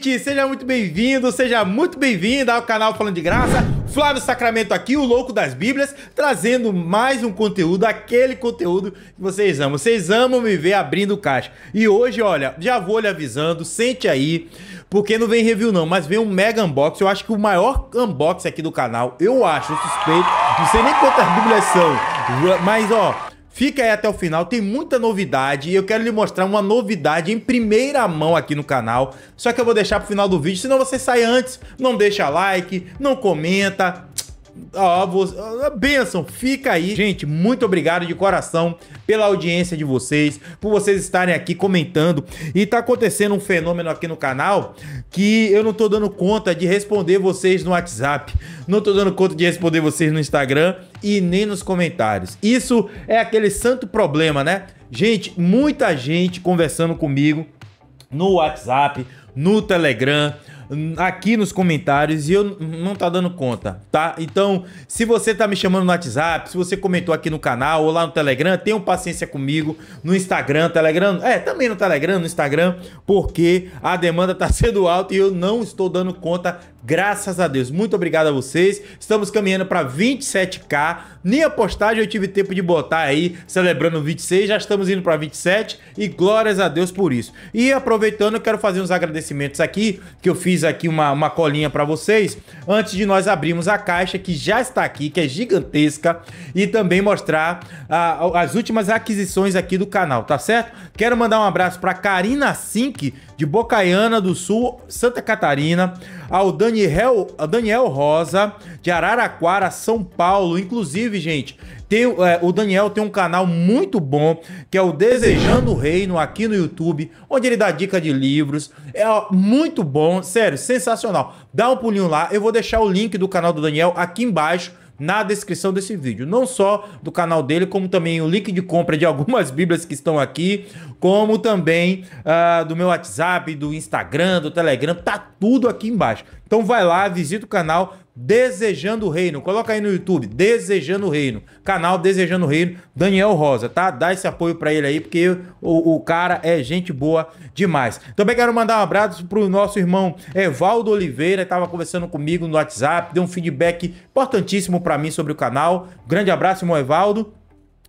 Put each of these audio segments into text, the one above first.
gente! Seja muito bem-vindo, seja muito bem-vinda ao canal Falando de Graça. Flávio Sacramento aqui, o louco das Bíblias, trazendo mais um conteúdo, aquele conteúdo que vocês amam. Vocês amam me ver abrindo caixa. E hoje, olha, já vou lhe avisando, sente aí, porque não vem review não, mas vem um mega unboxing. Eu acho que o maior unboxing aqui do canal, eu acho, eu suspeito. Não sei nem quantas Bíblias são, mas ó, Fica aí até o final, tem muita novidade e eu quero lhe mostrar uma novidade em primeira mão aqui no canal. Só que eu vou deixar pro final do vídeo, senão você sai antes, não deixa like, não comenta, Ó, oh, benção, fica aí. Gente, muito obrigado de coração pela audiência de vocês, por vocês estarem aqui comentando. E tá acontecendo um fenômeno aqui no canal que eu não tô dando conta de responder vocês no WhatsApp, não tô dando conta de responder vocês no Instagram e nem nos comentários. Isso é aquele santo problema, né? Gente, muita gente conversando comigo no WhatsApp, no Telegram, aqui nos comentários e eu não tá dando conta, tá? Então, se você tá me chamando no WhatsApp, se você comentou aqui no canal ou lá no Telegram, tenham paciência comigo no Instagram, Telegram, é, também no Telegram, no Instagram, porque a demanda tá sendo alta e eu não estou dando conta Graças a Deus. Muito obrigado a vocês. Estamos caminhando para 27k. Nem a postagem eu tive tempo de botar aí, celebrando 26. Já estamos indo para 27 e glórias a Deus por isso. E aproveitando, eu quero fazer uns agradecimentos aqui, que eu fiz aqui uma, uma colinha para vocês, antes de nós abrirmos a caixa que já está aqui, que é gigantesca, e também mostrar ah, as últimas aquisições aqui do canal, tá certo? Quero mandar um abraço para Karina Sink, de Bocaiana do Sul, Santa Catarina, ao Daniel, ao Daniel Rosa, de Araraquara, São Paulo. Inclusive, gente, tem, é, o Daniel tem um canal muito bom, que é o Desejando o Reino, aqui no YouTube, onde ele dá dica de livros. É muito bom, sério, sensacional. Dá um pulinho lá, eu vou deixar o link do canal do Daniel aqui embaixo na descrição desse vídeo. Não só do canal dele, como também o link de compra de algumas bíblias que estão aqui, como também uh, do meu WhatsApp, do Instagram, do Telegram, tá tudo aqui embaixo. Então vai lá, visita o canal, Desejando o Reino. Coloca aí no YouTube, Desejando o Reino. Canal Desejando o Reino, Daniel Rosa, tá? Dá esse apoio para ele aí, porque o, o, cara é gente boa demais. Também quero mandar um abraço pro nosso irmão Evaldo Oliveira, tava conversando comigo no WhatsApp, deu um feedback importantíssimo para mim sobre o canal. Grande abraço, irmão Evaldo.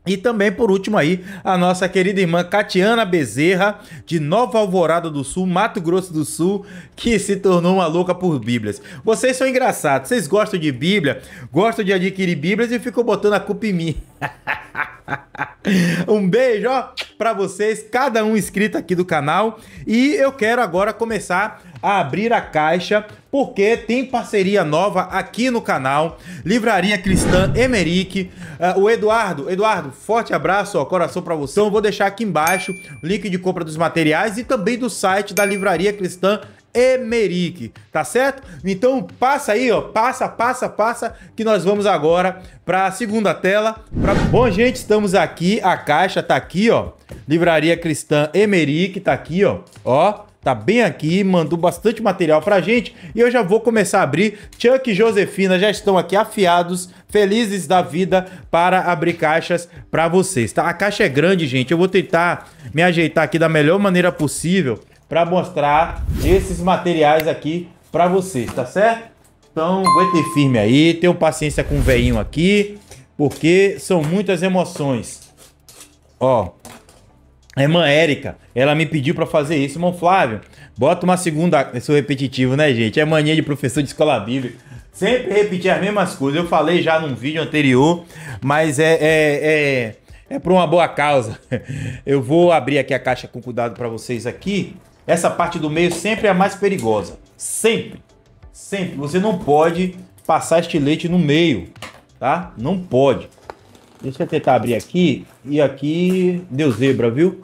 E também, por último aí, a nossa querida irmã Catiana Bezerra, de Nova Alvorada do Sul, Mato Grosso do Sul, que se tornou uma louca por Bíblias. Vocês são engraçados, vocês gostam de Bíblia, gostam de adquirir Bíblias e ficam botando a culpa em mim. um beijo, ó, pra vocês, cada um inscrito aqui do canal. E eu quero agora começar a abrir a caixa, porque tem parceria nova aqui no canal. Livraria Cristã Emerick. Uh, o Eduardo, Eduardo, forte abraço, ó, coração para você. Então vou deixar aqui embaixo o link de compra dos materiais e também do site da Livraria Cristã Emerick, tá certo? Então passa aí, ó, passa, passa, passa, que nós vamos agora para a segunda tela. Pra... Bom, gente, estamos aqui, a caixa tá aqui, ó. Livraria Cristã Emerick tá aqui, ó. Ó, tá bem aqui, mandou bastante material pra gente e eu já vou começar a abrir. Chuck e Josefina já estão aqui afiados, felizes da vida para abrir caixas para vocês, tá? A caixa é grande, gente, eu vou tentar me ajeitar aqui da melhor maneira possível para mostrar esses materiais aqui para vocês, tá certo? Então, aguente firme aí, tenham paciência com o veinho aqui, porque são muitas emoções. Ó, a irmã Érica, ela me pediu para fazer isso. Irmão Flávio, bota uma segunda. Eu sou repetitivo, né, gente? É mania de professor de escola bíblica. Sempre repetir as mesmas coisas. Eu falei já num vídeo anterior, mas é, é, é, é por uma boa causa. Eu vou abrir aqui a caixa com cuidado para vocês aqui. Essa parte do meio sempre é a mais perigosa. Sempre. Sempre. Você não pode passar estilete no meio, tá? Não pode. Deixa eu tentar abrir aqui. E aqui deu zebra, viu?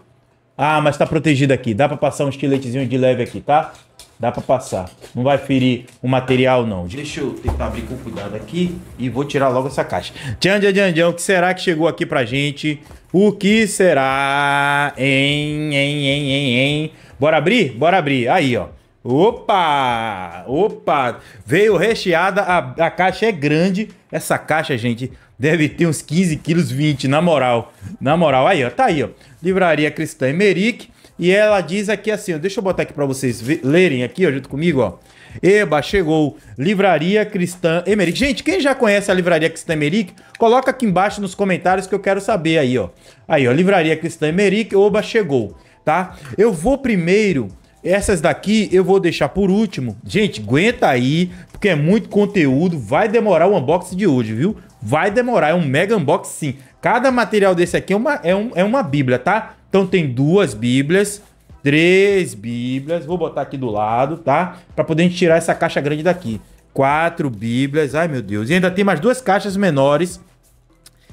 Ah, mas tá protegido aqui. Dá para passar um estiletezinho de leve aqui, tá? Dá para passar. Não vai ferir o material, não. Deixa eu tentar abrir com cuidado aqui e vou tirar logo essa caixa. Tchan, tchan, tchan, tchan. O que será que chegou aqui pra gente? O que será? Em, em, em, em, em. Bora abrir? Bora abrir. Aí, ó. Opa! Opa! Veio recheada, a, a caixa é grande. Essa caixa, gente, deve ter uns 15 quilos 20, na moral. Na moral, aí, ó, tá aí, ó. Livraria Cristã Emerick. E ela diz aqui assim, ó, deixa eu botar aqui para vocês lerem aqui, ó, junto comigo, ó. Eba, chegou. Livraria Cristã Emerick. Gente, quem já conhece a Livraria Cristã Emerick, coloca aqui embaixo nos comentários que eu quero saber aí, ó. Aí, ó, Livraria Cristã Emerick, oba, chegou, tá? Eu vou primeiro, essas daqui eu vou deixar por último. Gente, aguenta aí, porque é muito conteúdo, vai demorar o unboxing de hoje, viu? Vai demorar, é um mega unboxing sim. Cada material desse aqui é uma, é, um, é uma bíblia, tá? Então tem duas bíblias, três bíblias, vou botar aqui do lado, tá? Para poder a gente tirar essa caixa grande daqui. Quatro bíblias, ai meu Deus. E ainda tem mais duas caixas menores,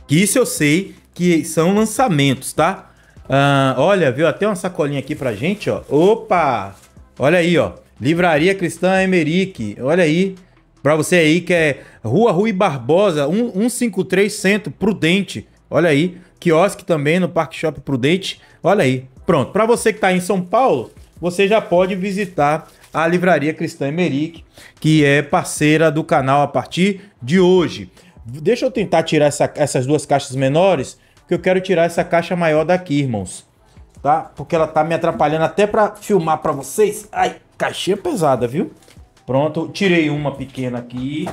que isso eu sei que são lançamentos, tá? Ah, olha, viu até uma sacolinha aqui pra gente, ó. Opa! Olha aí, ó. Livraria Cristã Emerick. Olha aí. Pra você aí que é Rua Rui Barbosa, 153 Centro, Prudente. Olha aí. Quiosque também no Parque Shop Prudente. Olha aí. Pronto. Para você que está em São Paulo, você já pode visitar a Livraria Cristã Emerick, que é parceira do canal a partir de hoje. Deixa eu tentar tirar essa, essas duas caixas menores, porque eu quero tirar essa caixa maior daqui, irmãos. Tá? Porque ela tá me atrapalhando até para filmar para vocês. Ai, caixinha pesada, viu? Pronto, tirei uma pequena aqui.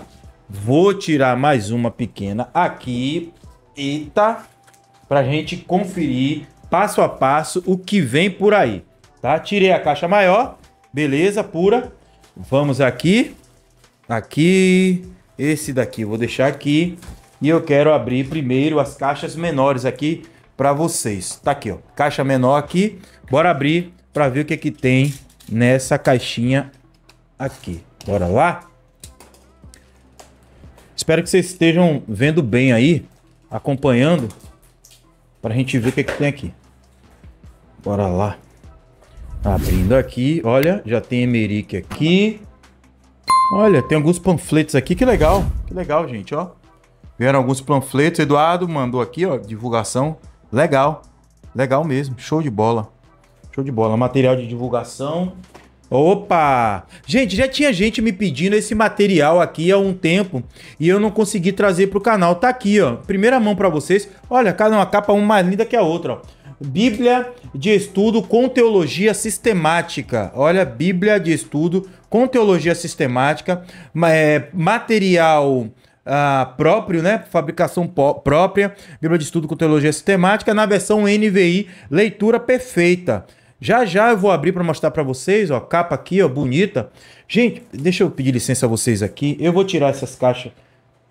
Vou tirar mais uma pequena aqui. Eita, para gente conferir passo a passo o que vem por aí, tá? Tirei a caixa maior, beleza, pura. Vamos aqui, aqui, esse daqui vou deixar aqui e eu quero abrir primeiro as caixas menores aqui para vocês. Tá aqui, ó, caixa menor aqui. Bora abrir para ver o que que tem nessa caixinha aqui. Bora lá? Espero que vocês estejam vendo bem aí, acompanhando, para a gente ver o que, que tem aqui. Bora lá. Abrindo aqui, olha, já tem Emerick aqui. Olha, tem alguns panfletos aqui, que legal. Que legal, gente, ó. Vieram alguns panfletos, Eduardo mandou aqui, ó, divulgação. Legal. Legal mesmo, show de bola. Show de bola, material de divulgação. Opa! Gente, já tinha gente me pedindo esse material aqui há um tempo e eu não consegui trazer para o canal. Tá aqui, ó. Primeira mão para vocês. Olha, cada uma capa uma mais linda que a outra, ó. Bíblia de Estudo com Teologia Sistemática. Olha, Bíblia de Estudo com Teologia Sistemática, é, material ah, próprio, né? Fabricação própria, Bíblia de Estudo com Teologia Sistemática, na versão NVI, leitura perfeita. Já já eu vou abrir para mostrar para vocês, ó, capa aqui, ó, bonita. Gente, deixa eu pedir licença a vocês aqui. Eu vou tirar essas caixas,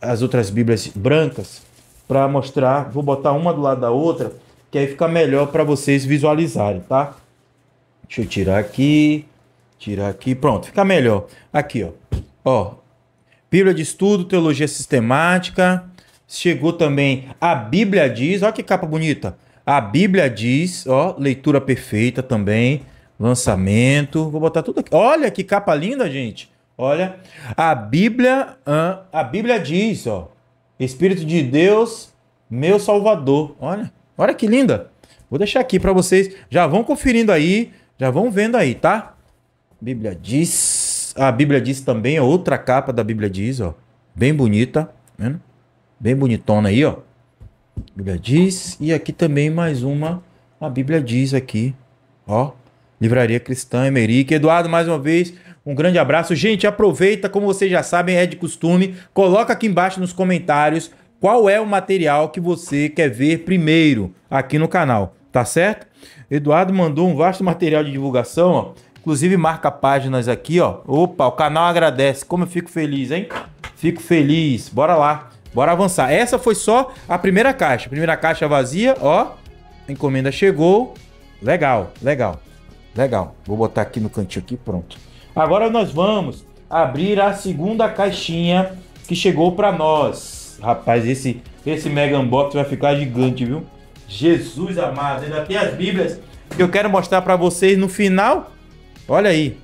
as outras Bíblias brancas, para mostrar. Vou botar uma do lado da outra que aí fica melhor para vocês visualizarem, tá? Deixa eu tirar aqui, tirar aqui, pronto, fica melhor. Aqui, ó, ó, Bíblia de Estudo, Teologia Sistemática, chegou também a Bíblia diz, ó que capa bonita. A Bíblia diz, ó, leitura perfeita também, lançamento, vou botar tudo aqui. Olha que capa linda, gente. Olha, a Bíblia, a Bíblia diz, ó, Espírito de Deus, meu Salvador. Olha. Olha que linda. Vou deixar aqui para vocês. Já vão conferindo aí, já vão vendo aí, tá? Bíblia diz. A Bíblia diz também, outra capa da Bíblia diz, ó. Bem bonita, vendo? Bem bonitona aí, ó. Bíblia diz. E aqui também mais uma. A Bíblia diz aqui, ó. Livraria Cristã Emerick. Eduardo, mais uma vez, um grande abraço. Gente, aproveita, como vocês já sabem, é de costume. Coloca aqui embaixo nos comentários qual é o material que você quer ver primeiro aqui no canal, tá certo? Eduardo mandou um vasto material de divulgação, ó. Inclusive marca páginas aqui, ó. Opa, o canal agradece. Como eu fico feliz, hein? Fico feliz. Bora lá. Bora avançar. Essa foi só a primeira caixa. Primeira caixa vazia, ó. Encomenda chegou. Legal, legal. Legal. Vou botar aqui no cantinho aqui, pronto. Agora nós vamos abrir a segunda caixinha que chegou para nós. Rapaz, esse, esse Mega Unbox vai ficar gigante, viu? Jesus amado, ainda tem as Bíblias que eu quero mostrar para vocês no final. Olha aí.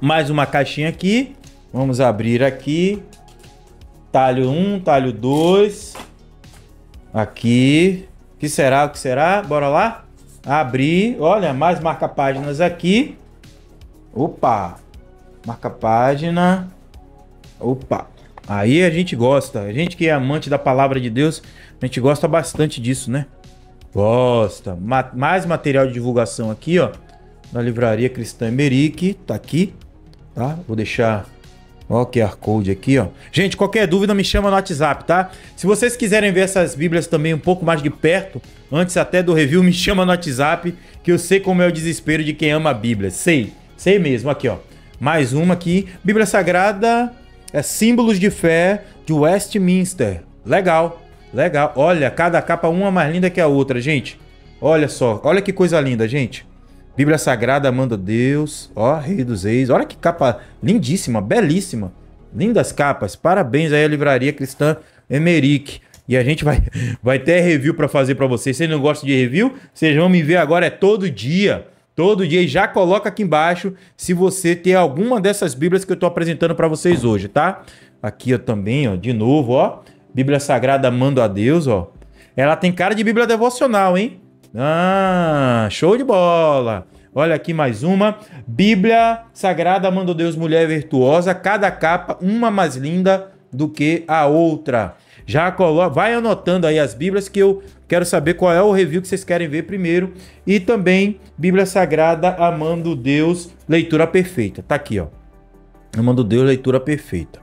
Mais uma caixinha aqui. Vamos abrir aqui. Talho 1, talho 2. Aqui. O que será? O que será? Bora lá? Abrir. Olha, mais marca-páginas aqui. Opa! Marca-página. Opa! Aí a gente gosta. A gente que é amante da palavra de Deus, a gente gosta bastante disso, né? Gosta. Ma mais material de divulgação aqui, ó. Na livraria Cristã Emerick. Tá aqui, tá? Vou deixar Ó, o QR Code aqui, ó. Gente, qualquer dúvida me chama no WhatsApp, tá? Se vocês quiserem ver essas bíblias também um pouco mais de perto, antes até do review, me chama no WhatsApp, que eu sei como é o desespero de quem ama a Bíblia. Sei, sei mesmo. Aqui, ó. Mais uma aqui. Bíblia Sagrada é Símbolos de Fé de Westminster. Legal, legal. Olha, cada capa uma mais linda que a outra, gente. Olha só, olha que coisa linda, gente. Bíblia Sagrada manda Deus, ó, Rei dos Reis. Olha que capa lindíssima, belíssima. Lindas capas. Parabéns aí à Livraria Cristã Emerick. E a gente vai, vai ter review para fazer para vocês. Se não gostam de review, vocês vão me ver agora é todo dia. Todo dia e já coloca aqui embaixo se você tem alguma dessas Bíblias que eu tô apresentando para vocês hoje, tá? Aqui ó, também, ó, de novo, ó. Bíblia Sagrada Mando a Deus, ó. Ela tem cara de Bíblia devocional, hein? Ah, show de bola! Olha aqui mais uma. Bíblia Sagrada Manda Deus Mulher Virtuosa. Cada capa uma mais linda do que a outra. Já coloca, vai anotando aí as Bíblias que eu quero saber qual é o review que vocês querem ver primeiro. E também Bíblia Sagrada Amando Deus Leitura Perfeita. Tá aqui, ó. Amando Deus Leitura Perfeita.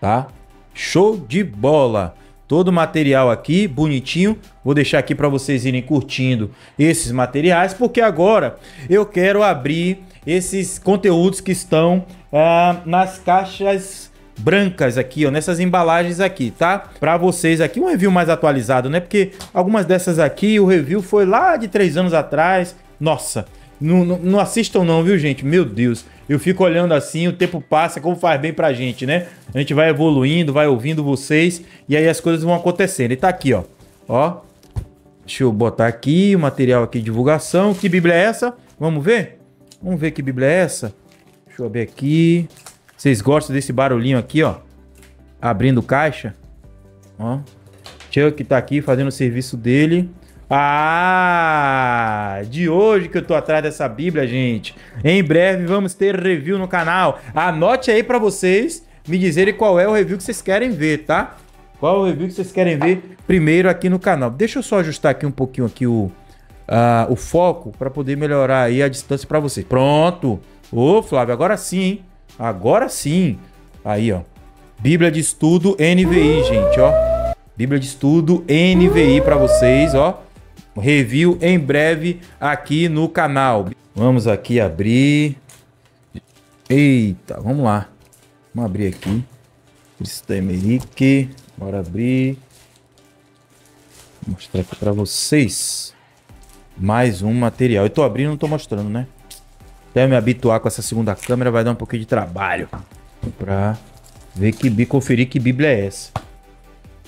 Tá? Show de bola! Todo o material aqui bonitinho. Vou deixar aqui para vocês irem curtindo esses materiais, porque agora eu quero abrir esses conteúdos que estão ah, nas caixas brancas aqui, ó, nessas embalagens aqui, tá? Para vocês aqui um review mais atualizado, né? Porque algumas dessas aqui o review foi lá de três anos atrás. Nossa, não, não, não assistam não, viu gente? Meu Deus, eu fico olhando assim, o tempo passa, como faz bem pra gente, né? A gente vai evoluindo, vai ouvindo vocês e aí as coisas vão acontecendo. E tá aqui, ó. Ó. Deixa eu botar aqui o material aqui de divulgação. Que Bíblia é essa? Vamos ver? Vamos ver que Bíblia é essa. Deixa eu ver aqui. Vocês gostam desse barulhinho aqui, ó? Abrindo caixa. Ó. Chuck tá aqui fazendo o serviço dele. Ah, de hoje que eu tô atrás dessa Bíblia, gente. Em breve vamos ter review no canal. Anote aí para vocês me dizerem qual é o review que vocês querem ver, tá? Qual é o review que vocês querem ver primeiro aqui no canal. Deixa eu só ajustar aqui um pouquinho aqui o, uh, o foco para poder melhorar aí a distância para vocês. Pronto. Ô, Flávio, agora sim, hein? Agora sim. Aí, ó. Bíblia de Estudo NVI, gente, ó. Bíblia de Estudo NVI para vocês, ó. Review em breve aqui no canal. Vamos aqui abrir. Eita, vamos lá. Vamos abrir aqui. Cristã Emerick. Bora abrir. Vou mostrar aqui para vocês. Mais um material. Eu tô abrindo, não tô mostrando, né? Até me habituar com essa segunda câmera vai dar um pouquinho de trabalho. Pra ver que conferir que Bíblia é essa.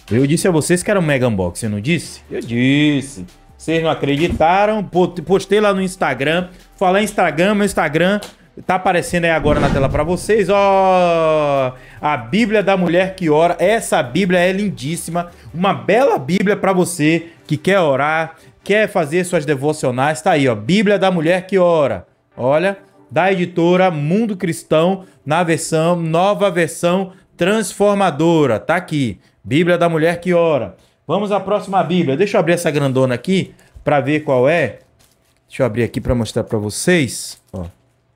Eu disse a vocês que era um mega unboxing, eu não disse? Eu disse. Vocês não acreditaram? Postei lá no Instagram. Falar Instagram, meu Instagram tá aparecendo aí agora na tela para vocês. Ó, a Bíblia da Mulher que Ora. Essa Bíblia é lindíssima. Uma bela Bíblia para você que quer orar, quer fazer suas devocionais. Tá aí, ó. Bíblia da Mulher que Ora. Olha, da editora Mundo Cristão, na versão, nova versão transformadora. Tá aqui. Bíblia da Mulher que Ora. Vamos à próxima Bíblia. Deixa eu abrir essa grandona aqui para ver qual é. Deixa eu abrir aqui para mostrar para vocês. Ó,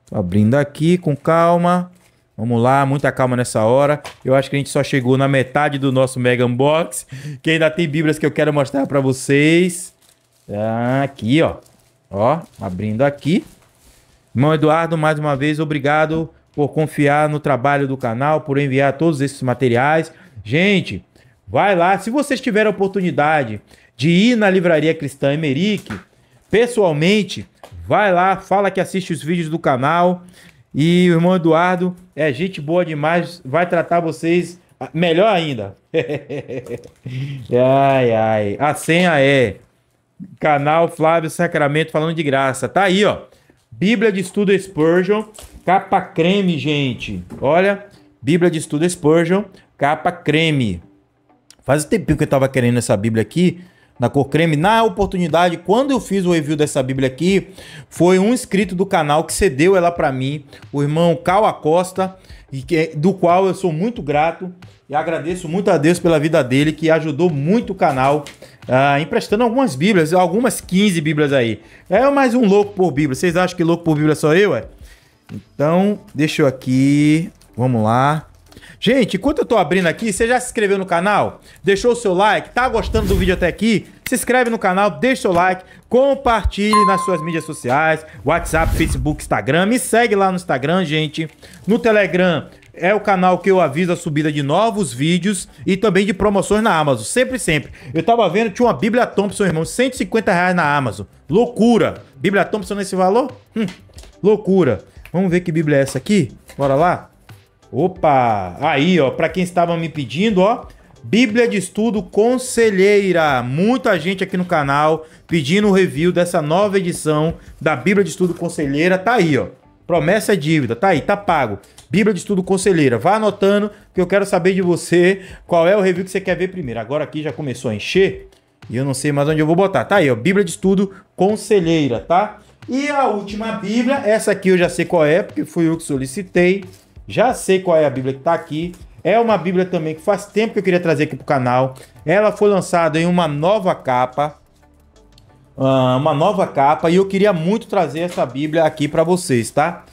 tô abrindo aqui com calma. Vamos lá, muita calma nessa hora. Eu acho que a gente só chegou na metade do nosso Mega Unbox, que ainda tem Bíblias que eu quero mostrar para vocês. Aqui, ó. Ó, abrindo aqui. Irmão Eduardo, mais uma vez, obrigado por confiar no trabalho do canal, por enviar todos esses materiais. Gente, Vai lá, se vocês tiverem a oportunidade de ir na livraria cristã Emerick, pessoalmente, vai lá, fala que assiste os vídeos do canal. E o irmão Eduardo é gente boa demais, vai tratar vocês melhor ainda. ai, ai. A senha é canal Flávio Sacramento falando de graça. Tá aí, ó. Bíblia de Estudo Spurgeon, capa creme, gente. Olha, Bíblia de Estudo Spurgeon, capa creme. Faz um tempinho que eu tava querendo essa Bíblia aqui, na cor creme. Na oportunidade, quando eu fiz o review dessa Bíblia aqui, foi um inscrito do canal que cedeu ela para mim, o irmão Cal Acosta, que, do qual eu sou muito grato e agradeço muito a Deus pela vida dele, que ajudou muito o canal ah, emprestando algumas Bíblias, algumas 15 Bíblias aí. É mais um louco por Bíblia. Vocês acham que louco por Bíblia sou eu, é? Então, deixa eu aqui. Vamos lá. Gente, enquanto eu tô abrindo aqui, você já se inscreveu no canal? Deixou o seu like? Tá gostando do vídeo até aqui? Se inscreve no canal, deixa o seu like, compartilhe nas suas mídias sociais, WhatsApp, Facebook, Instagram. Me segue lá no Instagram, gente. No Telegram é o canal que eu aviso a subida de novos vídeos e também de promoções na Amazon. Sempre, sempre. Eu tava vendo, tinha uma Bíblia Thompson, irmão, 150 reais na Amazon. Loucura. Bíblia Thompson nesse valor? Hum, loucura. Vamos ver que Bíblia é essa aqui? Bora lá? Opa! Aí, ó, para quem estava me pedindo, ó, Bíblia de Estudo Conselheira. Muita gente aqui no canal pedindo o review dessa nova edição da Bíblia de Estudo Conselheira. Tá aí, ó. Promessa é dívida, tá aí, tá pago. Bíblia de Estudo Conselheira. Vá anotando que eu quero saber de você qual é o review que você quer ver primeiro. Agora aqui já começou a encher e eu não sei mais onde eu vou botar. Tá aí, ó, Bíblia de Estudo Conselheira, tá? E a última Bíblia, essa aqui eu já sei qual é, porque fui eu que solicitei. Já sei qual é a Bíblia que está aqui. É uma Bíblia também que faz tempo que eu queria trazer aqui para o canal. Ela foi lançada em uma nova capa. Uh, uma nova capa. E eu queria muito trazer essa Bíblia aqui para vocês, tá?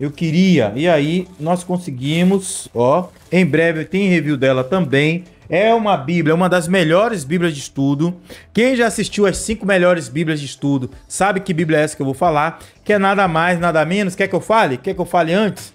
Eu queria. E aí nós conseguimos. Ó, em breve tem review dela também. É uma Bíblia, uma das melhores Bíblias de estudo. Quem já assistiu as cinco melhores Bíblias de estudo sabe que Bíblia é essa que eu vou falar. Que é nada mais, nada menos. Quer que eu fale? Quer que eu fale antes?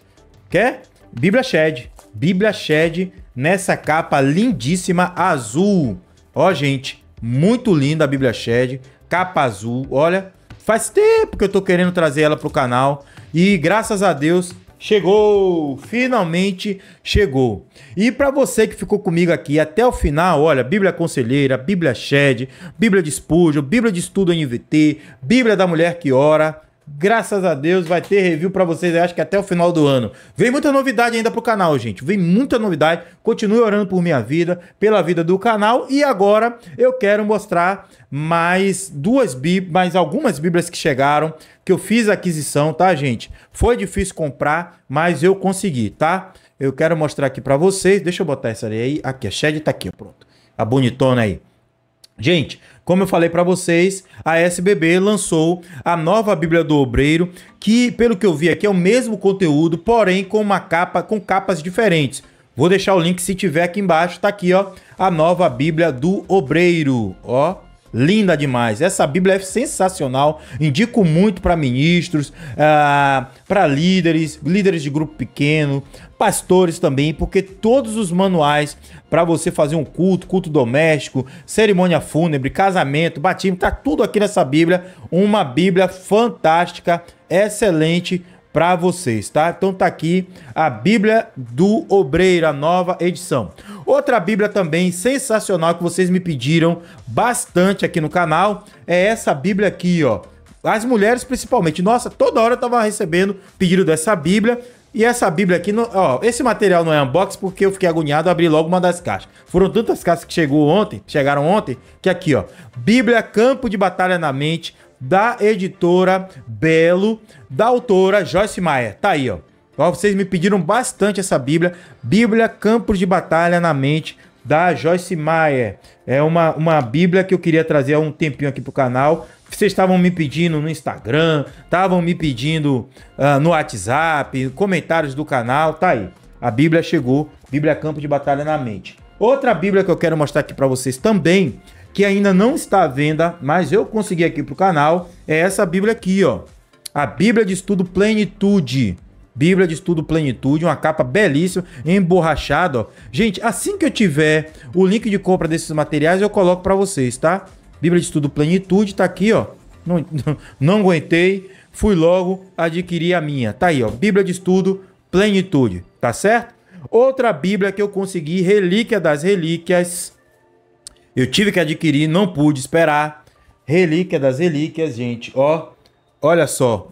Quer? Bíblia Shed. Bíblia Shed nessa capa lindíssima azul. Ó, gente, muito linda a Bíblia Shed. Capa azul. Olha, faz tempo que eu tô querendo trazer ela pro canal. E graças a Deus Chegou! Finalmente chegou! E para você que ficou comigo aqui até o final, olha, Bíblia Conselheira, Bíblia Shed, Bíblia de Espúrgio, Bíblia de Estudo NVT, Bíblia da Mulher que Ora, Graças a Deus vai ter review para vocês, eu acho que até o final do ano. Vem muita novidade ainda pro canal, gente. Vem muita novidade. Continue orando por minha vida, pela vida do canal. E agora eu quero mostrar mais duas bíblias, mais algumas bíblias que chegaram, que eu fiz aquisição, tá, gente? Foi difícil comprar, mas eu consegui, tá? Eu quero mostrar aqui para vocês. Deixa eu botar essa aí. Aqui, a Shed tá aqui, pronto. A bonitona aí. Gente, como eu falei para vocês, a SBB lançou a nova Bíblia do Obreiro, que, pelo que eu vi aqui, é o mesmo conteúdo, porém com uma capa, com capas diferentes. Vou deixar o link se tiver aqui embaixo, tá aqui, ó, a nova Bíblia do Obreiro, ó. Linda demais. Essa Bíblia é sensacional. Indico muito para ministros, ah, para líderes, líderes de grupo pequeno, pastores também, porque todos os manuais para você fazer um culto, culto doméstico, cerimônia fúnebre, casamento, batismo, tá tudo aqui nessa Bíblia. Uma Bíblia fantástica, excelente para vocês, tá? Então tá aqui a Bíblia do Obreiro, a nova edição. Outra Bíblia também sensacional que vocês me pediram bastante aqui no canal é essa Bíblia aqui, ó. As mulheres principalmente. Nossa, toda hora eu tava recebendo pedido dessa Bíblia. E essa Bíblia aqui, ó, esse material não é unbox porque eu fiquei agoniado a abrir logo uma das caixas. Foram tantas caixas que chegou ontem, chegaram ontem, que aqui, ó, Bíblia Campo de Batalha na Mente, da editora Belo, da autora Joyce Meyer. Tá aí, ó. Ó. Vocês me pediram bastante essa Bíblia, Bíblia Campos de Batalha na Mente, da Joyce Meyer. É uma, uma Bíblia que eu queria trazer há um tempinho aqui pro canal. Vocês estavam me pedindo no Instagram, estavam me pedindo uh, no WhatsApp, comentários do canal, tá aí. A Bíblia chegou, Bíblia Campo de Batalha na Mente. Outra Bíblia que eu quero mostrar aqui para vocês também, que ainda não está à venda, mas eu consegui aqui pro canal, é essa Bíblia aqui, ó. A Bíblia de Estudo Plenitude. Bíblia de Estudo Plenitude, uma capa belíssima, emborrachada, ó. Gente, assim que eu tiver o link de compra desses materiais, eu coloco para vocês, tá? Bíblia de Estudo Plenitude, tá aqui, ó. Não, não, não aguentei, fui logo adquirir a minha. Tá aí, ó. Bíblia de Estudo Plenitude, tá certo? Outra Bíblia que eu consegui, Relíquia das Relíquias. Eu tive que adquirir, não pude esperar. Relíquia das Relíquias, gente, ó. Olha só.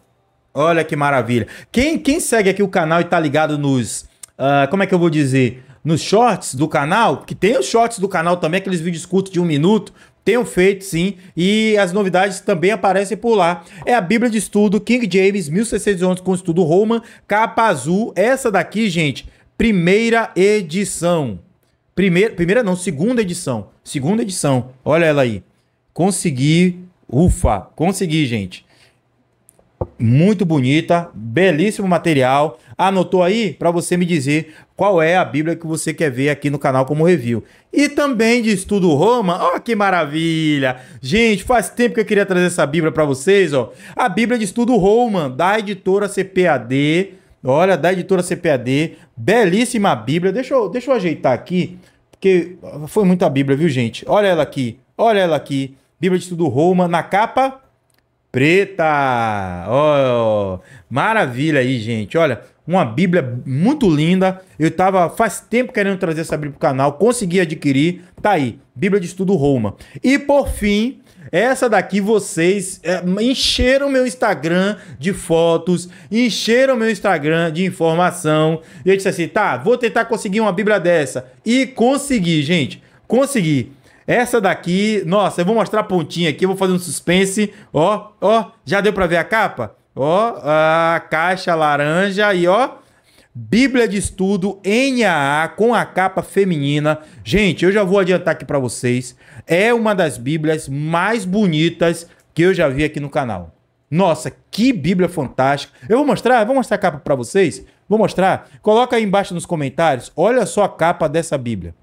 Olha que maravilha. Quem, quem segue aqui o canal e tá ligado nos. Uh, como é que eu vou dizer? Nos shorts do canal, que tem os shorts do canal também, aqueles vídeos curtos de um minuto. Tenho feito sim, e as novidades também aparecem por lá. É a Bíblia de Estudo King James 1611 com estudo Roman, capa azul. Essa daqui, gente, primeira edição. Primeira, primeira não, segunda edição. Segunda edição. Olha ela aí. Consegui. Ufa, consegui, gente. Muito bonita, belíssimo material. Anotou aí para você me dizer qual é a Bíblia que você quer ver aqui no canal como review. E também de estudo Roma. Ó, que maravilha! Gente, faz tempo que eu queria trazer essa Bíblia para vocês, ó. A Bíblia de estudo Roma da editora CPAD. Olha, da editora CPAD, belíssima Bíblia. Deixa eu, deixa eu ajeitar aqui, porque foi muita Bíblia, viu, gente? Olha ela aqui. Olha ela aqui. Bíblia de estudo Roma na capa preta. Oh, maravilha aí, gente. Olha, uma Bíblia muito linda. Eu tava faz tempo querendo trazer essa Bíblia pro canal, consegui adquirir. Tá aí, Bíblia de Estudo Roma. E por fim, essa daqui vocês é, encheram meu Instagram de fotos, encheram meu Instagram de informação. E eu disse assim: tá, vou tentar conseguir uma Bíblia dessa. E consegui, gente. Consegui. Essa daqui, nossa, eu vou mostrar a pontinha aqui, eu vou fazer um suspense. Ó, ó, já deu para ver a capa? Ó, a caixa laranja e ó, Bíblia de Estudo NAA com a capa feminina. Gente, eu já vou adiantar aqui para vocês. É uma das Bíblias mais bonitas que eu já vi aqui no canal. Nossa, que Bíblia fantástica. Eu vou mostrar, vou mostrar a capa para vocês. Vou mostrar. Coloca aí embaixo nos comentários. Olha só a capa dessa Bíblia.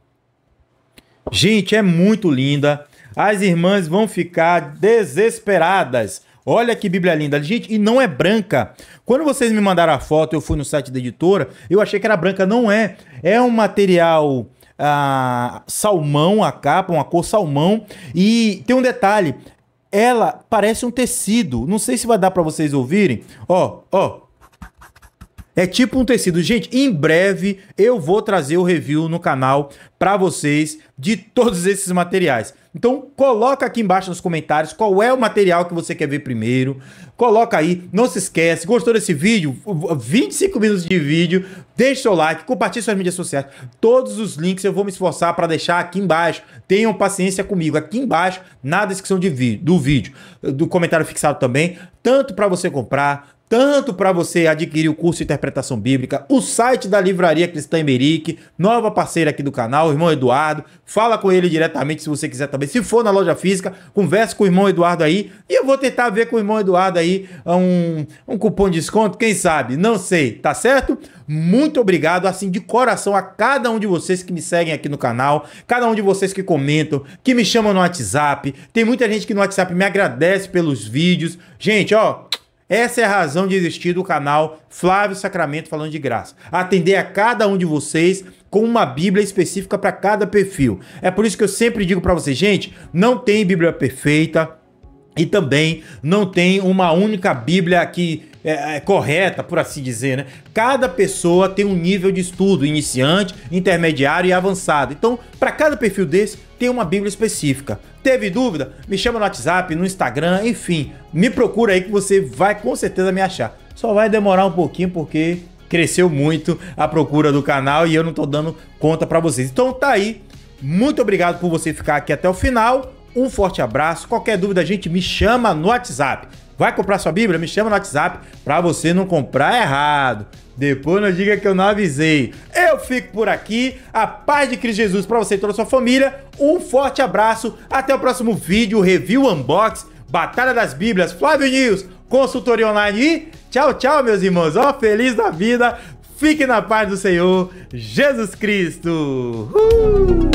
Gente, é muito linda. As irmãs vão ficar desesperadas. Olha que Bíblia linda. Gente, e não é branca. Quando vocês me mandaram a foto, eu fui no site da editora, eu achei que era branca. Não é. É um material ah, salmão, a capa, uma cor salmão. E tem um detalhe. Ela parece um tecido. Não sei se vai dar para vocês ouvirem. Ó, ó. É tipo um tecido. Gente, em breve eu vou trazer o review no canal para vocês de todos esses materiais. Então coloca aqui embaixo nos comentários qual é o material que você quer ver primeiro. Coloca aí, não se esquece, gostou desse vídeo? 25 minutos de vídeo, deixe seu like, compartilhe suas mídias sociais. Todos os links eu vou me esforçar para deixar aqui embaixo. Tenham paciência comigo, aqui embaixo na descrição de do vídeo, do comentário fixado também, tanto para você comprar, tanto para você adquirir o curso de interpretação bíblica, o site da Livraria Cristã Emerick, nova parceira aqui do canal, o irmão Eduardo. Fala com ele diretamente se você quiser também. Se for na loja física, converse com o irmão Eduardo aí e eu vou tentar ver com o irmão Eduardo aí um, um cupom de desconto, quem sabe? Não sei, tá certo? Muito obrigado, assim, de coração a cada um de vocês que me seguem aqui no canal, cada um de vocês que comentam, que me chamam no WhatsApp. Tem muita gente que no WhatsApp me agradece pelos vídeos. Gente, ó, essa é a razão de existir do canal Flávio Sacramento falando de graça. Atender a cada um de vocês com uma Bíblia específica para cada perfil. É por isso que eu sempre digo para vocês, gente, não tem Bíblia perfeita e também não tem uma única Bíblia que é, é, correta, por assim dizer, né? Cada pessoa tem um nível de estudo, iniciante, intermediário e avançado. Então, para cada perfil desse, tem uma Bíblia específica. Teve dúvida? Me chama no WhatsApp, no Instagram, enfim. Me procura aí que você vai com certeza me achar. Só vai demorar um pouquinho porque cresceu muito a procura do canal e eu não tô dando conta para vocês. Então tá aí. Muito obrigado por você ficar aqui até o final. Um forte abraço. Qualquer dúvida, a gente me chama no WhatsApp. Vai comprar sua Bíblia? Me chama no WhatsApp para você não comprar errado. Depois não diga que eu não avisei. Eu fico por aqui. A paz de Cristo Jesus para você e toda a sua família. Um forte abraço. Até o próximo vídeo, review unbox, Batalha das Bíblias, Flávio News, consultoria online e tchau, tchau, meus irmãos. Ó, feliz da vida. Fique na paz do Senhor Jesus Cristo. Uh!